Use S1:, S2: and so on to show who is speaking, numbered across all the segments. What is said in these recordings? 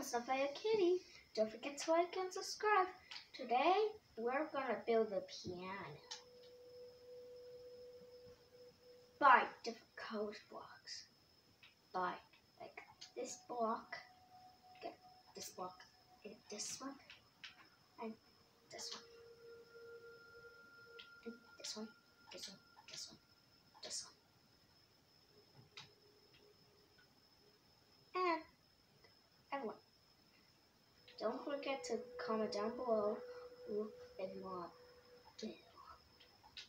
S1: I'm Sophia Kitty. Don't forget to like and subscribe. Today, we're gonna build a piano by different color blocks. By like this block, get this block, and this one, and this one, and this one, this one, this one, this one, and everyone. Don't forget to comment down below who want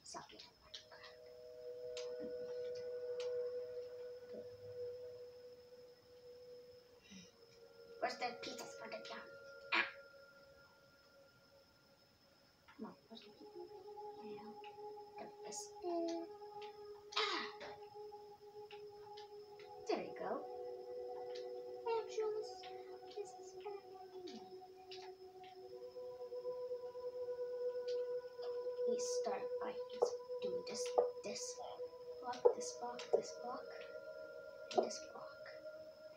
S1: stop it. Where's that pizza? Put it down. Ah. Come on, where's the pizza? Yeah. Get this start by just doing this, this block, this block, this block, and this block,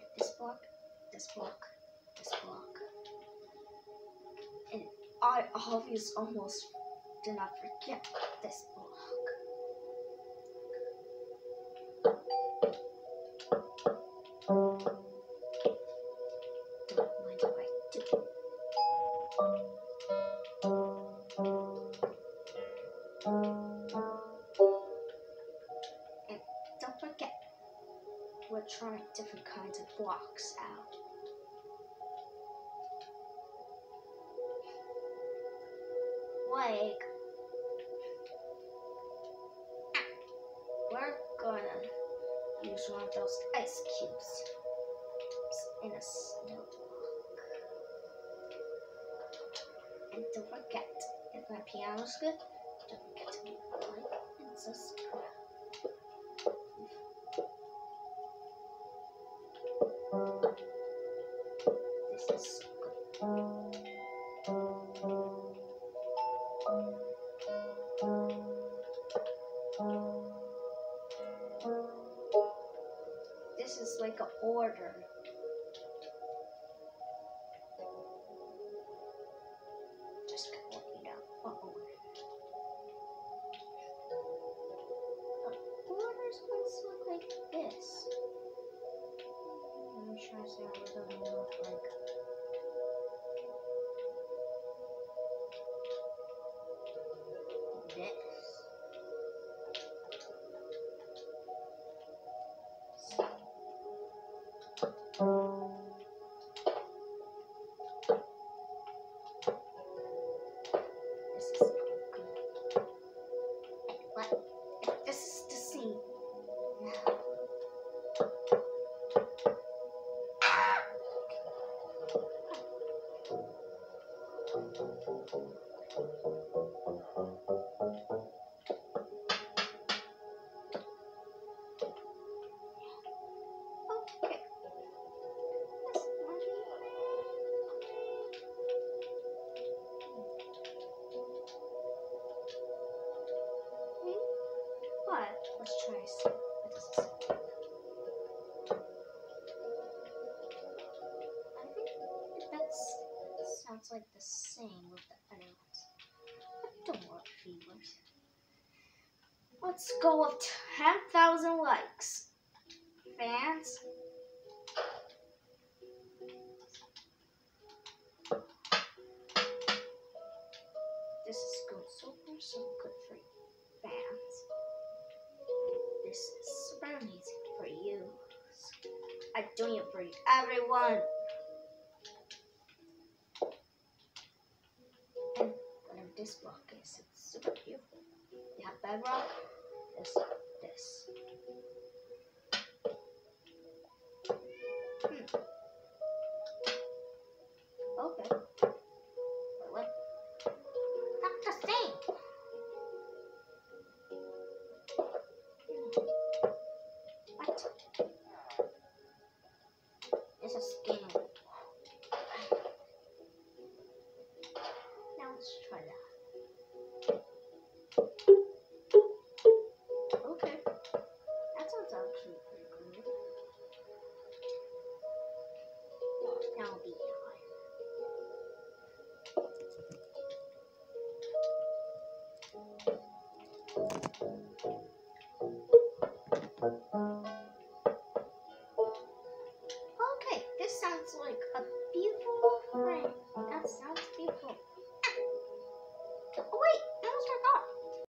S1: and this block, this block, this block. And I obviously almost did not forget this block. Don't mind if I do. We're trying different kinds of blocks out. Like, we're gonna use one of those ice cubes in a snow block. And don't forget, if my piano's good, don't forget to a like and subscribe. Like an order. Just gonna let you know what order. The order's to look like this. Let me try to say what it doesn't like. Let's try. I think that's sounds like the same with the other ones. But don't worry, viewers. Let's go with 10,000 likes. Fans. This is so far, so good for fans. This is super amazing for you. I'm doing it for everyone. And this block is, it's super beautiful. You have bedrock, this, Okay, this sounds like a beautiful plane. That sounds beautiful.